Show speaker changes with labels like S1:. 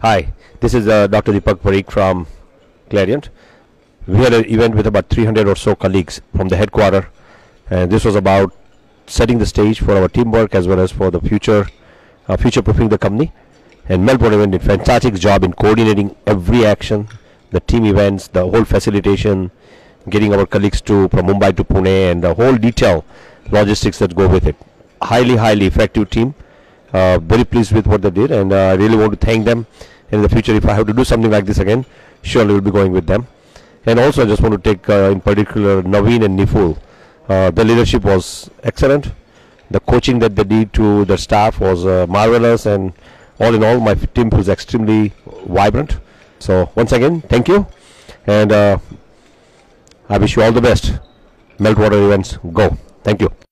S1: Hi, this is uh, Dr. Deepak Parikh from Clariant. We had an event with about 300 or so colleagues from the headquarter, and this was about setting the stage for our teamwork as well as for the future, uh, future-proofing the company. And Mel Ponevan did fantastic job in coordinating every action, the team events, the whole facilitation, getting our colleagues to from Mumbai to Pune, and the whole detail logistics that go with it. Highly, highly effective team. Uh, very pleased with what they did, and uh, I really want to thank them. In the future, if I have to do something like this again, surely we'll be going with them. And also, I just want to take uh, in particular Navin and Niful. Uh, the leadership was excellent. The coaching that they did to the staff was marvelous, and all in all, my team was extremely vibrant. So once again, thank you, and uh, I wish you all the best. Meltwater events, go. Thank you.